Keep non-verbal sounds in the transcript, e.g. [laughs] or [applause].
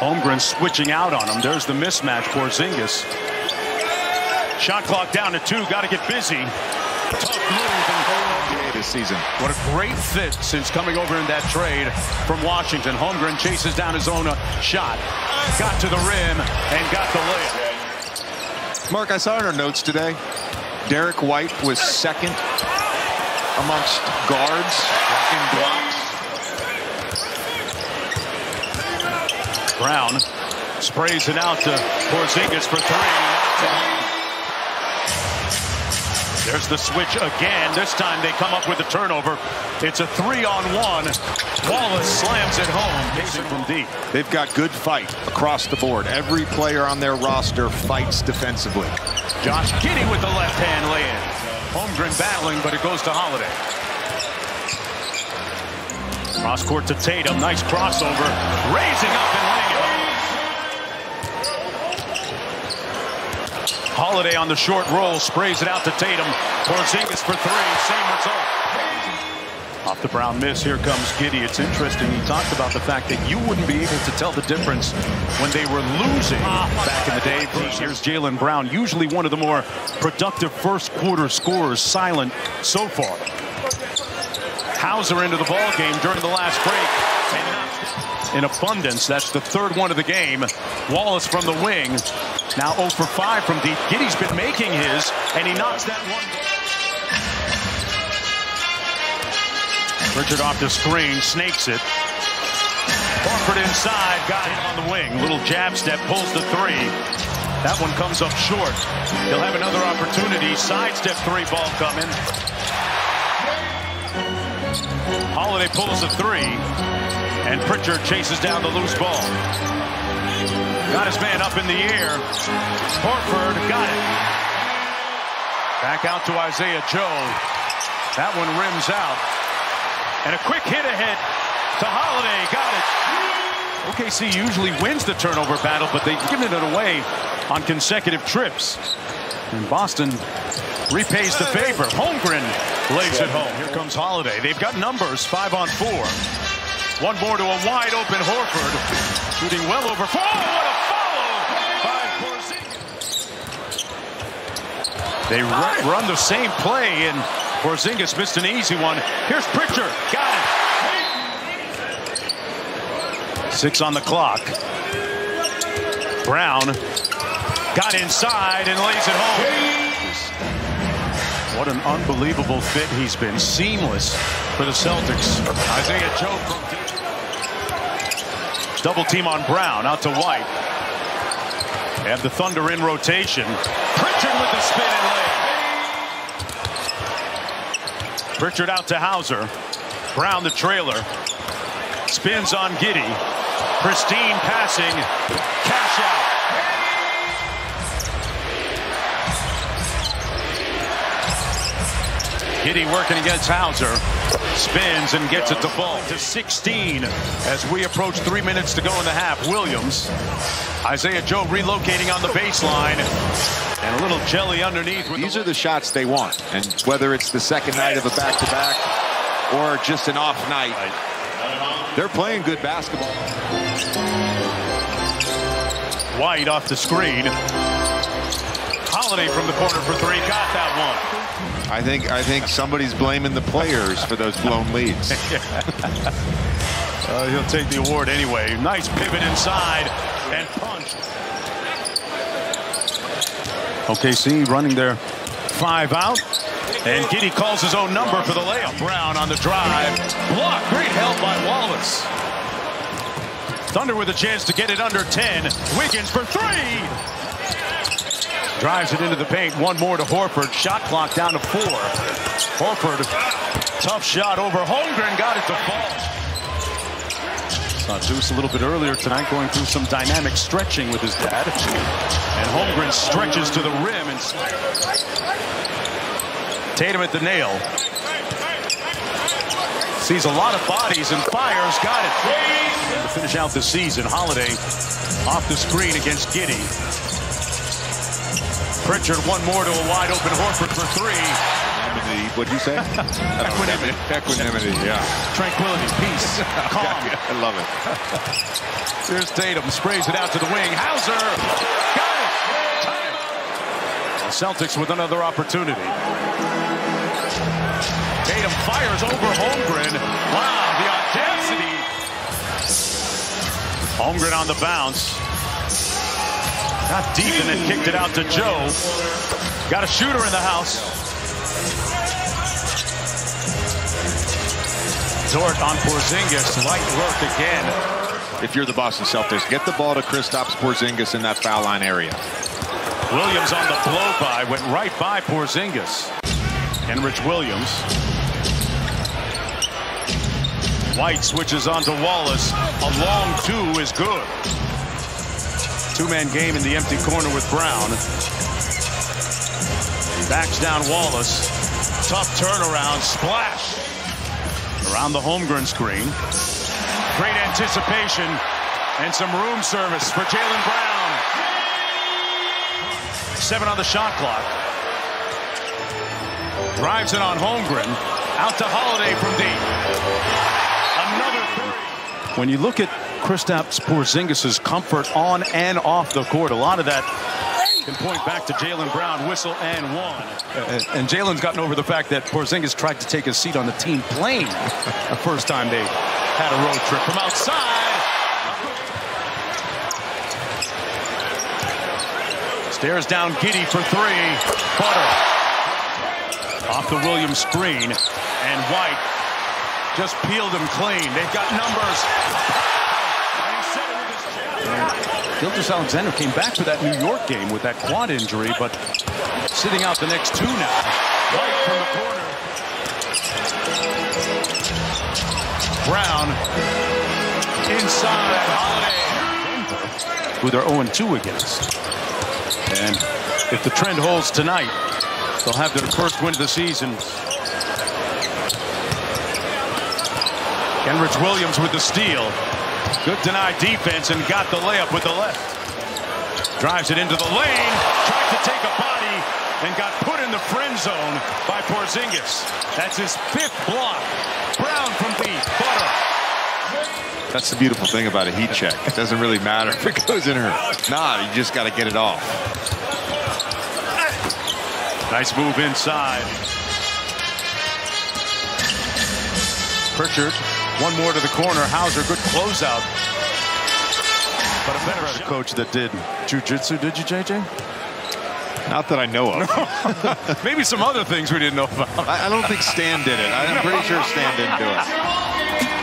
Holmgren switching out on him. There's the mismatch for Zingas. Shot clock down to two. Got to get busy. Tough move this season. What a great fit since coming over in that trade from Washington. Holmgren chases down his own uh, shot. Got to the rim and got the layup. Mark, I saw in our notes today, Derrick White was second amongst guards in. Brown sprays it out to Porzingis for three. There's the switch again. This time they come up with a turnover. It's a three-on-one. Wallace slams it home. Mason from deep. They've got good fight across the board. Every player on their roster fights defensively. Josh Giddey with the left-hand lay-in. Holmgren battling, but it goes to Holiday. Cross court to Tatum. Nice crossover. Raising up and laying Holiday on the short roll, sprays it out to Tatum. Porzingis for three, same result. Off the Brown miss, here comes Giddey. It's interesting, he talked about the fact that you wouldn't be able to tell the difference when they were losing back in the day. Here's Jaylen Brown, usually one of the more productive first quarter scorers, silent so far. Hauser into the ball game during the last break. In abundance, that's the third one of the game. Wallace from the wing now 0 for 5 from deep. Giddey's been making his, and he knocks that one. Pritchard off the screen, snakes it. Horford inside, got him on the wing. Little jab step, pulls the three. That one comes up short. He'll have another opportunity. Sidestep three ball coming. Holiday pulls a three, and Pritchard chases down the loose ball. Got his man up in the air. Horford got it. Back out to Isaiah Joe. That one rims out. And a quick hit ahead to Holiday. Got it. OKC usually wins the turnover battle, but they've given it away on consecutive trips. And Boston repays the favor. Holmgren lays it home. Here comes Holiday. They've got numbers, five on four. One more to a wide open Horford. Shooting well over four. Oh, They run, run the same play, and Porzingis missed an easy one. Here's Pritchard. Got it. Six on the clock. Brown got inside and lays it home. What an unbelievable fit he's been. Seamless for the Celtics. Isaiah Joe Double team on Brown. Out to White. Have the Thunder in rotation. Pritchard with the spin and lay. Pritchard out to Hauser. Brown the trailer. Spins on Giddey. Pristine passing. Cash out. Giddey working against Hauser. Spins and gets it to fall to 16 as we approach three minutes to go in the half. Williams Isaiah Joe relocating on the baseline. And a little jelly underneath. These the are the shots they want. And whether it's the second night of a back-to-back -back or just an off night, they're playing good basketball. White off the screen. Holiday from the corner for three. Got that one. I think I think somebody's blaming the players for those blown leads. [laughs] uh, he'll take the award anyway. Nice pivot inside and punched. OKC running their five out. And Giddey calls his own number for the layup. Brown on the drive. Block. Great help by Wallace. Thunder with a chance to get it under 10. Wiggins for three. Drives it into the paint. One more to Horford. Shot clock down to four. Horford, tough shot over Holmgren. Got it to fall. Saw Deuce a little bit earlier tonight going through some dynamic stretching with his dad. And Holmgren stretches to the rim. and Tatum at the nail. Sees a lot of bodies and fires. Got it. To finish out the season, Holiday off the screen against Giddey. Pritchard one more to a wide open Horford for three. equanimity. What'd you say? [laughs] Equanimity. Equanimity, yeah. Tranquility, peace, [laughs] calm. I love it. Here's Tatum, sprays it out to the wing. Hauser, got it. Celtics with another opportunity. Tatum fires over Holmgren. Wow, the audacity. Holmgren on the bounce. Got deep and then kicked it out to Joe. Got a shooter in the house. Dort on Porzingis. Light work again. If you're the Boston Celtics, get the ball to Kristaps Porzingis in that foul line area. Williams on the blow by went right by Porzingis. Kenrich Williams. White switches on to Wallace. A long two is good. Two-man game in the empty corner with Brown. Backs down Wallace. Tough turnaround. Splash. Around the Holmgren screen. Great anticipation. And some room service for Jaylen Brown. Seven on the shot clock. Drives it on Holmgren. Out to Holiday from deep. Another three. When you look at Kristaps Porzingis' comfort on and off the court, a lot of that can point back to Jaylen Brown, whistle and one. And, Jaylen's gotten over the fact that Porzingis tried to take a seat on the team plane the first time they had a road trip from outside. Stares down Giddey for three. Carter. Off the Williams screen. And White just peeled him clean. They've got numbers. Gilgeous-Alexander came back to that New York game with that quad injury, but sitting out the next two now. White from the corner. Brown inside Holiday. Who they're 0-2 against. And if the trend holds tonight, they'll have their first win of the season. Kenrich Williams with the steal. Good denied defense and got the layup with the left. Drives it into the lane. Tried to take a body and got put in the friend zone by Porzingis. That's his fifth block. Brown from deep. Butter. That's the beautiful thing about a heat check. It doesn't really matter [laughs] if it goes in or not. You just got to get it off. Nice move inside. Pritchard, one more to the corner. Hauser, good closeout. But a better coach that did jujitsu, did you, JJ? Not that I know of. [laughs] Maybe some other things we didn't know about. I, I don't think Stan did it. I'm pretty sure Stan didn't do it.